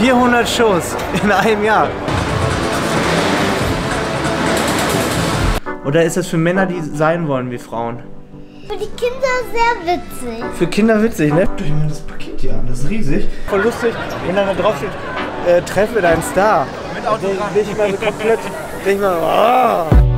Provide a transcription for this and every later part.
400 Shows in einem Jahr. Oder ist das für Männer, die sein wollen wie Frauen? Für die Kinder sehr witzig. Für Kinder witzig, ne? Ich meine, das Paket hier an, das ist riesig. Voll lustig, wenn dann da drauf steht, äh, treffe deinen Star. Mit Autogramm. Bin ich mal so komplett, bin ich mal, oh.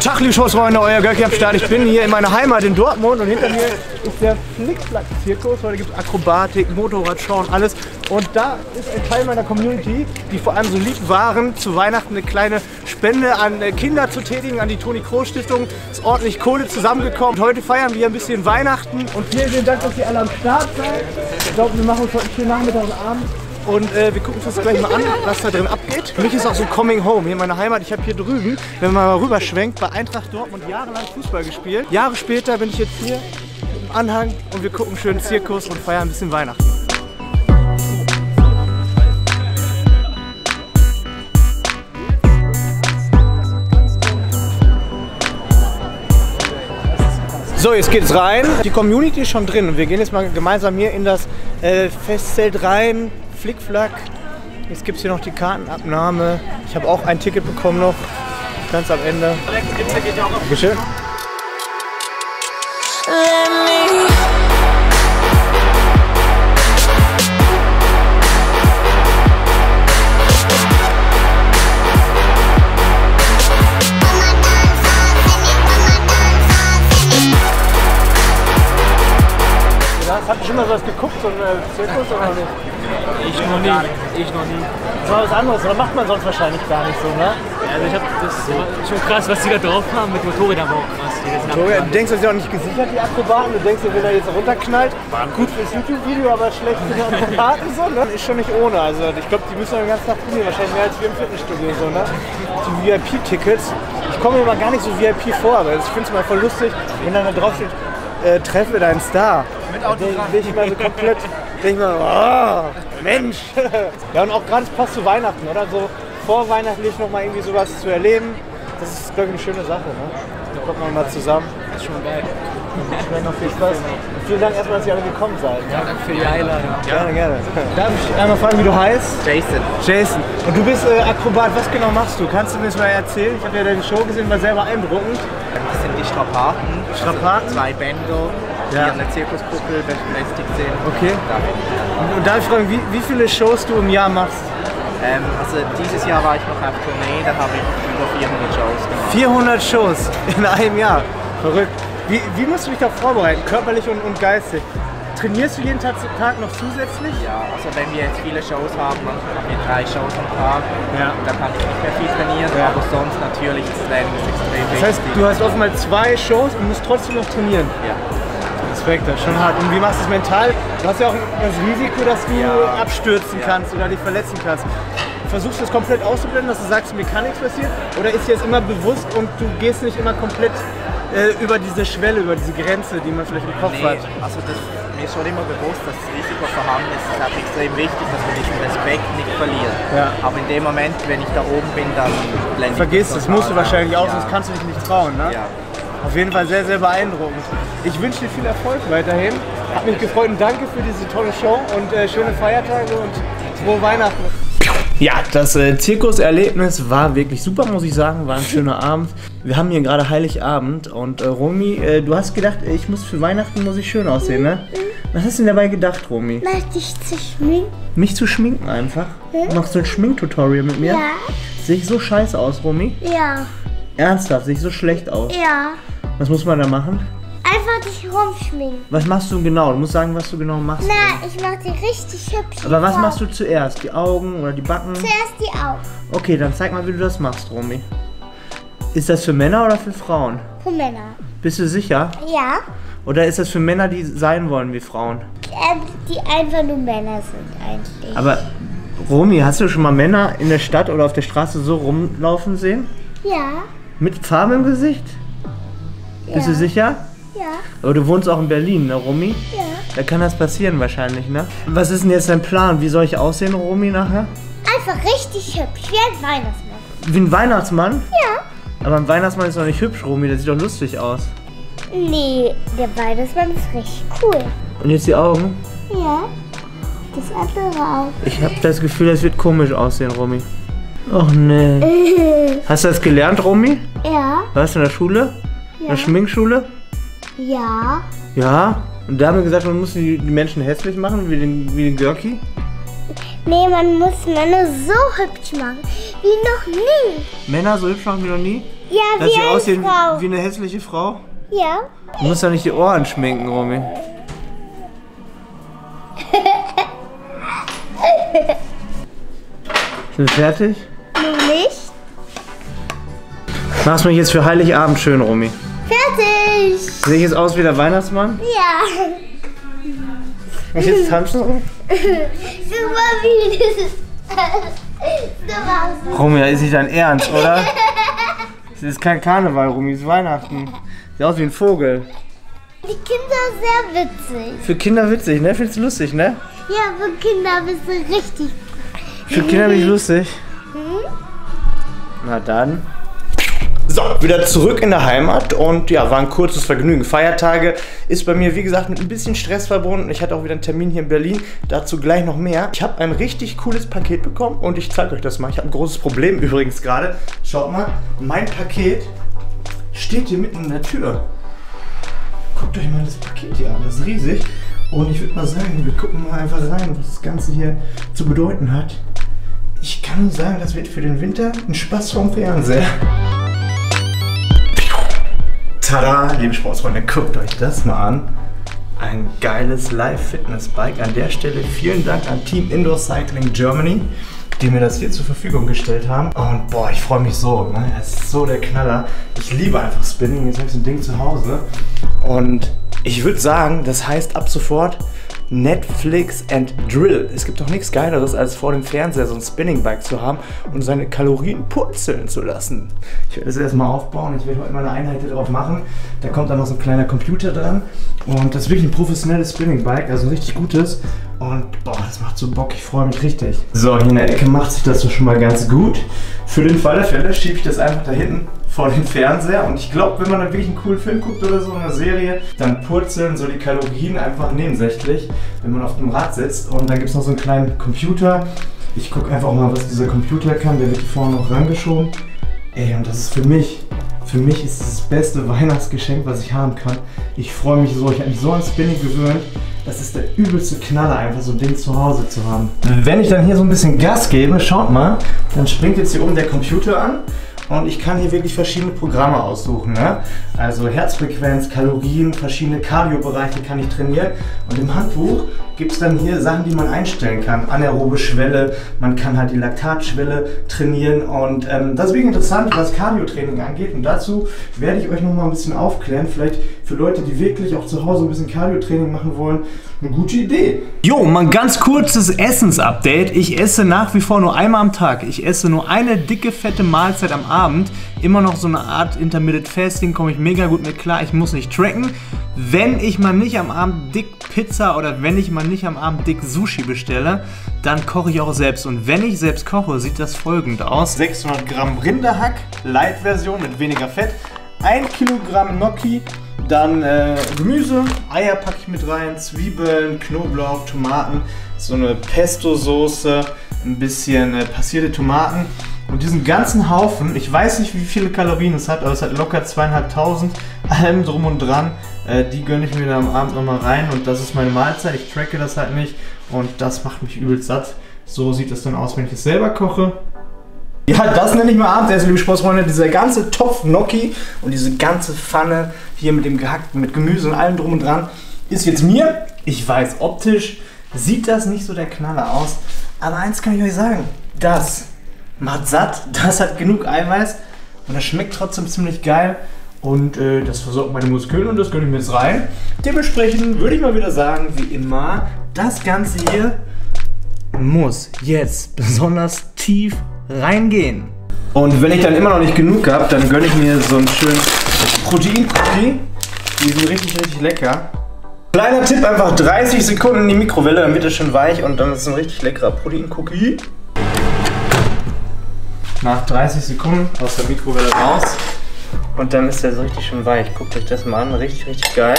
Tag, Showsfreunde, euer Görki am Start. Ich bin hier in meiner Heimat in Dortmund und hinter mir ist der Flickflack-Zirkus. Heute gibt es Akrobatik, Motorradschauen, alles. Und da ist ein Teil meiner Community, die vor allem so lieb waren, zu Weihnachten eine kleine Spende an äh, Kinder zu tätigen, an die Toni Kroos Stiftung. Ist ordentlich Kohle zusammengekommen. Und heute feiern wir ein bisschen Weihnachten. Und vielen, vielen Dank, dass ihr alle am Start seid. Ich glaube, wir machen uns heute einen schönen Nachmittag und Abend. Und äh, wir gucken uns das gleich mal an, was da drin abgeht. Für mich ist auch so Coming Home hier in meiner Heimat. Ich habe hier drüben, wenn man mal rüberschwenkt, bei Eintracht Dortmund jahrelang Fußball gespielt. Jahre später bin ich jetzt hier im Anhang und wir gucken schön Zirkus und feiern ein bisschen Weihnachten. So, jetzt geht's rein. Die Community ist schon drin und wir gehen jetzt mal gemeinsam hier in das äh, Festzelt rein. Flickflack. Jetzt gibt es hier noch die Kartenabnahme. Ich habe auch ein Ticket bekommen noch. Ganz am Ende. Bitte. Habt ihr schon mal sowas geguckt, so ein äh, Zirkus oder nicht? Ich noch nie. Ich noch nie. Das war was anderes, oder macht man sonst wahrscheinlich gar nicht so, ne? Also ich hab das war schon krass, was die da drauf haben mit Motorrädern aber auch krass. Victoria, du denkst, das ist ja auch nicht gesichert, die Akrobaten. Du denkst, wenn er jetzt runterknallt, gut fürs YouTube-Video, aber schlecht für die Akrobaten so, ne? Ist schon nicht ohne. Also ich glaube, die müssen den ganzen Tag trainieren, wahrscheinlich mehr als wir im Fitnessstudio so, ne? Die VIP-Tickits. Ich komme mir mal gar nicht so VIP vor, aber ich finde es mal voll lustig, wenn dann da drauf steht, äh, treffe deinen Star. Mit Autogramm. Bin ich mal so komplett, bin ich mal, oh, Mensch. Ja, und auch gerade, es passt zu Weihnachten, oder? So vorweihnachtlich nochmal irgendwie sowas zu erleben, das ist, glaube ich, eine schöne Sache, ne? Da kommt man mal zusammen. Das ist schon geil. Ich wünsche noch viel Spaß. Und vielen Dank erstmal, dass ihr alle gekommen seid. Ne? Danke für die Einladung. Gerne, gerne. Darf ich einmal fragen, wie du heißt? Jason. Jason. Und du bist äh, Akrobat. Was genau machst du? Kannst du mir das mal erzählen? Ich habe ja deine Show gesehen, war sehr beeindruckend. Das sind die Strapaten. Strapaten? Also zwei Bänder, die Ja. an der Zirkuskuppel befestigt sind. Okay. Darin. Und, und darf ich fragen, wie, wie viele Shows du im Jahr machst? Ähm, also dieses Jahr war ich noch auf Tournee, da habe ich über 400 Shows gemacht. 400 Shows in einem Jahr. Verrückt. Wie, wie musst du dich da vorbereiten, körperlich und, und geistig? Trainierst du jeden Tag, noch zusätzlich? Ja, also wenn wir jetzt viele Shows haben, manchmal haben wir drei Shows am Tag, Ja. da kann ich nicht mehr viel trainieren, Ja. aber sonst natürlich das Training ist extrem Das heißt, wichtig. du hast oftmals zwei Shows und musst trotzdem noch trainieren. ja. Respekt, das ist schon hart. Und wie machst du es mental? Du hast ja auch das Risiko, dass du Ja. abstürzen Ja. kannst oder dich verletzen kannst. Versuchst du es komplett auszublenden, dass du sagst, mir kann nichts passieren? Oder ist dir das immer bewusst und du gehst nicht immer komplett äh, über diese Schwelle, über diese Grenze, die man vielleicht im Kopf Nee, hat? also das, mir ist schon immer bewusst, dass das Risiko vorhanden ist. Es ist auch extrem wichtig, dass man diesen Respekt nicht verliert. Ja. Aber in dem Moment, wenn ich da oben bin, dann blende ich Vergiss, das das musst du wahrscheinlich aus. auch, sonst kannst du dich nicht trauen. Ne? Ja. Auf jeden Fall sehr, sehr beeindruckend. Ich wünsche dir viel Erfolg weiterhin. Hat mich gefreut und danke für diese tolle Show und äh, schöne Feiertage und frohe Weihnachten. Ja, das äh, Zirkuserlebnis war wirklich super, muss ich sagen. War ein schöner Abend. Wir haben hier gerade Heiligabend und äh, Romy, äh, du hast gedacht, ich muss für Weihnachten muss ich schön aussehen, ne? Was hast du denn dabei gedacht, Romy? Na, dich zu schminken. Mich zu schminken einfach? Noch so ein Schminktutorial mit mir? Ja. Sehe ich so scheiße aus, Romy? Ja. Ernsthaft, sehe ich so schlecht aus? Ja. Was muss man da machen? Einfach dich rumschminken. Was machst du genau? Du musst sagen, was du genau machst. Na, ich mach dich richtig hübsch. Aber was machst du zuerst? Die Augen oder die Backen? Zuerst die Augen. Okay, dann zeig mal, wie du das machst, Romy. Ist das für Männer oder für Frauen? Für Männer. Bist du sicher? Ja. Oder ist das für Männer, die sein wollen wie Frauen? Ähm, die einfach nur Männer sind eigentlich. Aber Romy, hast du schon mal Männer in der Stadt oder auf der Straße so rumlaufen sehen? ja. Mit Farbe im Gesicht? Bist du sicher? Ja. Aber du wohnst auch in Berlin, ne, Romy? Ja. Da kann das passieren wahrscheinlich, ne? Was ist denn jetzt dein Plan? Wie soll ich aussehen, Romy, nachher? Einfach richtig hübsch. Wie ein Weihnachtsmann. Wie ein Weihnachtsmann? Ja. Aber ein Weihnachtsmann ist doch nicht hübsch, Romy. Der sieht doch lustig aus. Nee, der Weihnachtsmann ist richtig cool. Und jetzt die Augen? Ja, das andere auch. Ich habe das Gefühl, das wird komisch aussehen, Romy. Och nee. Hast du das gelernt, Romy? ja, Warst du in der Schule? Ja, der Schminkschule? ja. Ja. Und da haben wir gesagt, man muss die, die Menschen hässlich machen, wie den, wie den Görki. Nee, man muss Männer so hübsch machen, wie noch nie. Männer so hübsch machen wie noch nie. Ja, Dass wie sie eine aussehen Frau. wie eine hässliche Frau. Ja. Du musst ja nicht die Ohren schminken, Romy. Sind wir fertig? Noch nicht? Mach's mich jetzt für Heiligabend schön, Romy. Fertig. Sehe ich jetzt aus wie der Weihnachtsmann? Ja. Muss ich jetzt tanzen? Guck mal, wie das ist nicht dein Ernst, oder? Das ist kein Karneval, Romy, es ist Weihnachten. Sieht aus wie ein Vogel. Die Kinder sehr witzig. Für Kinder witzig, ne? Findest du lustig, ne? Ja, für Kinder bist du richtig. Für Kinder bin ich lustig. Na dann. So, wieder zurück in der Heimat und ja, war ein kurzes Vergnügen. Feiertage ist bei mir, wie gesagt, mit ein bisschen Stress verbunden. Ich hatte auch wieder einen Termin hier in Berlin, dazu gleich noch mehr. Ich habe ein richtig cooles Paket bekommen und ich zeige euch das mal. Ich habe ein großes Problem übrigens gerade. Schaut mal, mein Paket steht hier mitten in der Tür. Guckt euch mal das Paket hier an, das ist riesig. Und ich würde mal sagen, wir gucken mal einfach rein, was das Ganze hier zu bedeuten hat. Ich kann nur sagen, das wird für den Winter ein Spaß vom Fernseher. Tada, liebe Sportsfreunde, guckt euch das mal an. Ein geiles Live-Fitness-Bike. An der Stelle vielen Dank an Team Indoor Cycling Germany, die mir das hier zur Verfügung gestellt haben. Und boah, ich freue mich so. Ne? Es ist so der Knaller. Ich liebe einfach Spinning. Jetzt habe ich so ein Ding zu Hause. Und ich würde sagen, das heißt ab sofort Netflix and Drill. Es gibt doch nichts Geileres, als vor dem Fernseher so ein Spinning-Bike zu haben und seine Kalorien purzeln zu lassen. Ich werde das erstmal aufbauen. Ich werde heute mal eine Einheit drauf machen. Da kommt dann noch so ein kleiner Computer dran. Und das ist wirklich ein professionelles Spinning-Bike, also ein richtig gutes. Und boah, das macht so Bock. Ich freue mich richtig. So, hier in der Ecke macht sich das so schon mal ganz gut. Für den Fall der Fälle schiebe ich das einfach da hinten vor den Fernseher und ich glaube, wenn man dann wirklich einen coolen Film guckt oder so, eine Serie, dann purzeln so die Kalorien einfach nebensächlich, wenn man auf dem Rad sitzt und dann gibt es noch so einen kleinen Computer. Ich gucke einfach mal, was dieser Computer kann, der wird hier vorne noch rangeschoben. Ey, und das ist für mich, für mich ist das beste Weihnachtsgeschenk, was ich haben kann. Ich freue mich so, ich habe mich so an Spinning gewöhnt. Das ist der übelste Knaller, einfach so ein Ding zu Hause zu haben. Wenn ich dann hier so ein bisschen Gas gebe, schaut mal, dann springt jetzt hier oben der Computer an und ich kann hier wirklich verschiedene Programme aussuchen. Ne? Also Herzfrequenz, Kalorien, verschiedene Cardio-Bereiche kann ich trainieren. Und im Handbuch gibt es dann hier Sachen, die man einstellen kann. Anaerobe Schwelle, man kann halt die Laktatschwelle trainieren. Und ähm, das ist wirklich interessant, was Cardio-Training angeht. Und dazu werde ich euch noch mal ein bisschen aufklären. Vielleicht für Leute, die wirklich auch zu Hause ein bisschen Cardio-Training machen wollen, eine gute Idee. Jo, mal ein ganz kurzes Essensupdate. Ich esse nach wie vor nur einmal am Tag. Ich esse nur eine dicke, fette Mahlzeit am Abend. Immer noch so eine Art Intermittent Fasting, komme ich mega gut mit klar. Ich muss nicht tracken. Wenn ich mal nicht am Abend dick Pizza oder wenn ich mal nicht am Abend dick Sushi bestelle, dann koche ich auch selbst. Und wenn ich selbst koche, sieht das folgend aus. 600 Gramm Rinderhack, Light-Version mit weniger Fett. 1 Kilogramm Gnocchi, dann äh, Gemüse, Eier packe ich mit rein, Zwiebeln, Knoblauch, Tomaten, so eine Pesto-Soße, ein bisschen äh, passierte Tomaten. Und diesen ganzen Haufen, ich weiß nicht, wie viele Kalorien es hat, aber es hat locker zweieinhalbtausend, allem drum und dran. Äh, die gönne ich mir dann am Abend nochmal rein und das ist meine Mahlzeit. Ich tracke das halt nicht und das macht mich übelst satt. So sieht es dann aus, wenn ich es selber koche. Ja, das nenne ich mal Abendessen, liebe Sportsfreunde. Dieser ganze Topf Gnocchi und diese ganze Pfanne hier mit dem gehackten, mit Gemüse und allem drum und dran ist jetzt mir. Ich weiß, optisch sieht das nicht so der Knaller aus. Aber eins kann ich euch sagen, das macht satt, das hat genug Eiweiß und das schmeckt trotzdem ziemlich geil. Und äh, das versorgt meine Muskeln und das gönne ich mir jetzt rein. Dementsprechend würde ich mal wieder sagen, wie immer, das Ganze hier muss jetzt besonders tief reingehen. Und wenn ich dann immer noch nicht genug habe, dann gönne ich mir so einen schönen Protein-Cookie. Die sind richtig, richtig lecker. Kleiner Tipp, einfach 30 Sekunden in die Mikrowelle, dann wird es schon weich und dann ist es ein richtig leckerer Protein-Cookie. Nach 30 Sekunden aus der Mikrowelle raus. Und dann ist der so richtig schön weich. Guckt euch das mal an, richtig, richtig geil.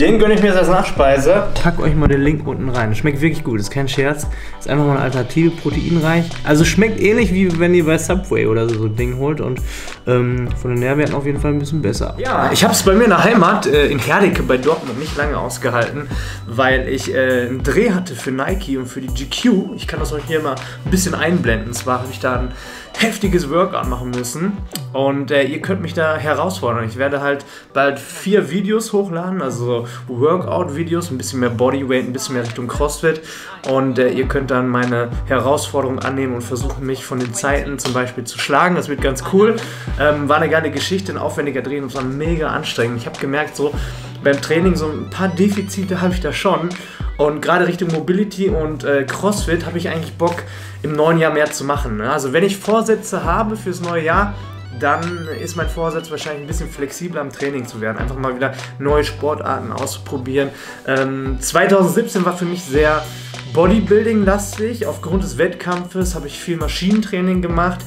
Den gönne ich mir als Nachspeise. Pack euch mal den Link unten rein. Schmeckt wirklich gut, ist kein Scherz. Ist einfach mal eine Alternative, proteinreich. Also schmeckt ähnlich wie wenn ihr bei Subway oder so, so ein Ding holt und ähm, von den Nährwerten auf jeden Fall ein bisschen besser. Ja, ich habe es bei mir in der Heimat äh, in Herdecke bei Dortmund nicht lange ausgehalten, weil ich äh, einen Dreh hatte für Nike und für die GQ. Ich kann das euch hier mal ein bisschen einblenden. Zwar habe ich da ein heftiges Workout machen müssen und äh, ihr könnt mich da herausfordern. Ich werde halt bald vier Videos hochladen, also Workout-Videos, ein bisschen mehr Bodyweight, ein bisschen mehr Richtung CrossFit und äh, ihr könnt dann meine Herausforderung annehmen und versuchen mich von den Zeiten zum Beispiel zu schlagen. Das wird ganz cool. Ähm, war eine geile Geschichte, ein aufwendiger Dreh und es war mega anstrengend. Ich habe gemerkt, so beim Training so ein paar Defizite habe ich da schon und gerade Richtung Mobility und äh, CrossFit habe ich eigentlich Bock, im neuen Jahr mehr zu machen. Ne? Also wenn ich Vorsätze habe fürs neue Jahr, dann ist mein Vorsatz wahrscheinlich ein bisschen flexibler am Training zu werden. Einfach mal wieder neue Sportarten auszuprobieren. Ähm, 2017 war für mich sehr Bodybuilding-lastig. Aufgrund des Wettkampfes habe ich viel Maschinentraining gemacht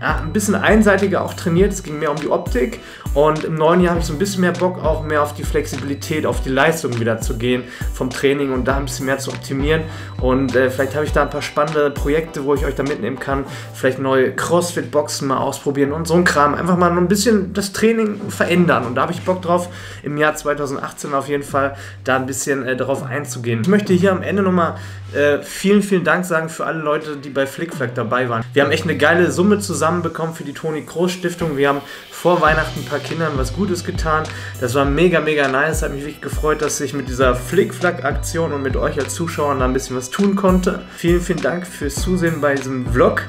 ja, ein bisschen einseitiger auch trainiert. Es ging mehr um die Optik. Und im neuen Jahr habe ich so ein bisschen mehr Bock, auch mehr auf die Flexibilität, auf die Leistung wieder zu gehen vom Training und da ein bisschen mehr zu optimieren. Und äh, vielleicht habe ich da ein paar spannende Projekte, wo ich euch da mitnehmen kann. Vielleicht neue CrossFit-Boxen mal ausprobieren und so ein Kram. Einfach mal ein bisschen das Training verändern. Und da habe ich Bock drauf, im Jahr 2018 auf jeden Fall da ein bisschen äh, darauf einzugehen. Ich möchte hier am Ende nochmal äh, vielen, vielen Dank sagen für alle Leute, die bei Flickflack dabei waren. Wir haben echt eine geile Summe zusammenbekommen für die Toni Kroos Stiftung. Wir haben vor Weihnachten ein paar Kindern was Gutes getan. Das war mega, mega nice. Hat mich wirklich gefreut, dass ich mit dieser Flickflack-Aktion und mit euch als Zuschauern da ein bisschen was tun konnte. Vielen, vielen Dank fürs Zusehen bei diesem Vlog.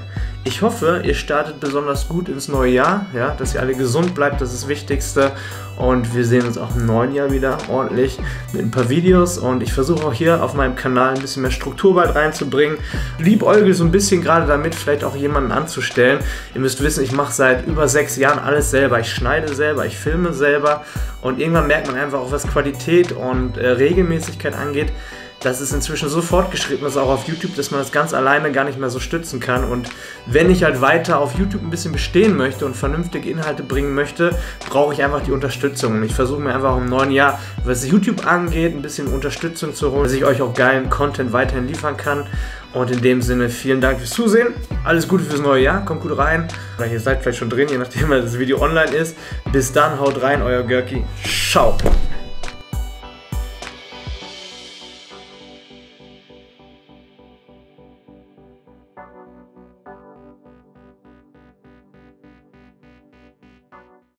Ich hoffe, ihr startet besonders gut ins neue Jahr, ja, dass ihr alle gesund bleibt, das ist das Wichtigste. Und wir sehen uns auch im neuen Jahr wieder ordentlich mit ein paar Videos. Und ich versuche auch hier auf meinem Kanal ein bisschen mehr Struktur bald reinzubringen. Liebäugel so ein bisschen gerade damit, vielleicht auch jemanden anzustellen. Ihr müsst wissen, ich mache seit über sechs Jahren alles selber. Ich schneide selber, ich filme selber. Und irgendwann merkt man einfach auch, was Qualität und äh, Regelmäßigkeit angeht das ist inzwischen so fortgeschritten, dass auch auf YouTube, dass man das ganz alleine gar nicht mehr so stützen kann. Und wenn ich halt weiter auf YouTube ein bisschen bestehen möchte und vernünftige Inhalte bringen möchte, brauche ich einfach die Unterstützung. Und ich versuche mir einfach im neuen Jahr, was YouTube angeht, ein bisschen Unterstützung zu holen, dass ich euch auch geilen Content weiterhin liefern kann. Und in dem Sinne, vielen Dank fürs Zusehen. Alles Gute fürs neue Jahr. Kommt gut rein. Oder ihr seid vielleicht schon drin, je nachdem, wann das Video online ist. Bis dann, haut rein, euer Görki. Ciao.